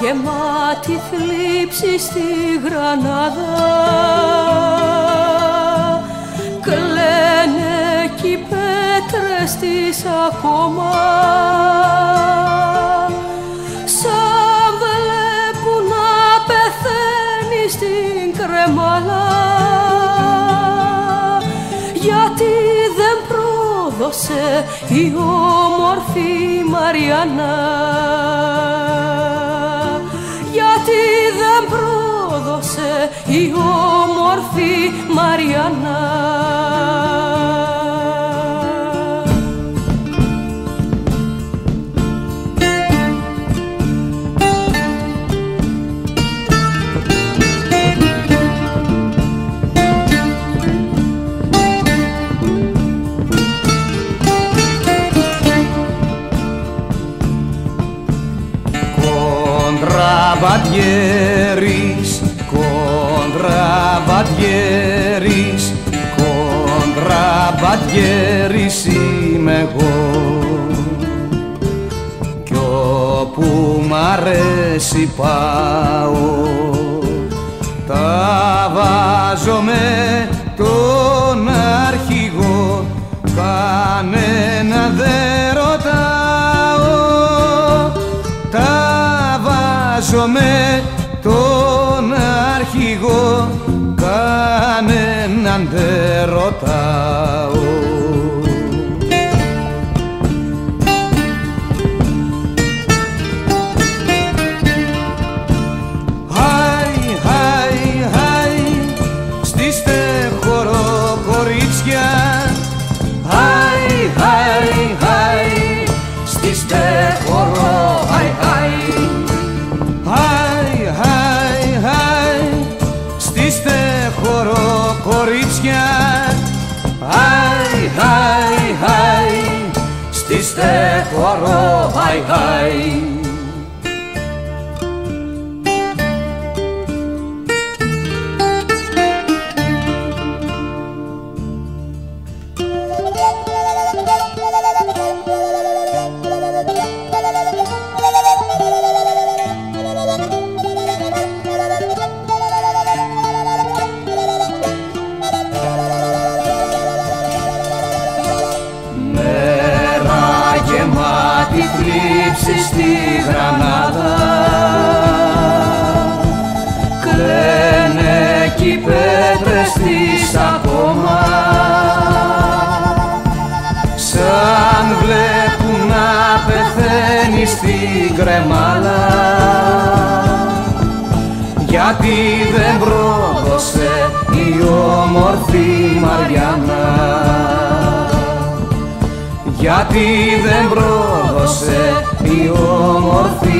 Μέρα γεμάτη θλίψη στη Γρανάδα. Κλαίνε κι οι πέτρες της ακόμα. Σαν βλέπουν να πεθαίνει στην κρεμάλα. Γιατί δεν πρόδωσε η όμορφη Μαριάννα η όμορφη Μαριάννα. Κοντραμπατιέρης, κοντραμπατιέρης, κοντραμπατιέρης είμαι εγώ. Κι όπου μ' αρέσει πάω τα βάζω με τον αρχηγό. Κανένα δεν ρωτάω τα βάζω με τον αρχηγό κανέναν δεν ρωτάω στήστε χορό, χάι, χάι θλίψη στη Γρανάδα. Κλαίνε κι οι πέτρες της ακόμα. Σαν βλέπουν να πεθαίνει στην κρεμάλα γιατί δεν πρόδωσε η όμορφη Μαριάννα γιατί δεν πρόδωσε η όμορφη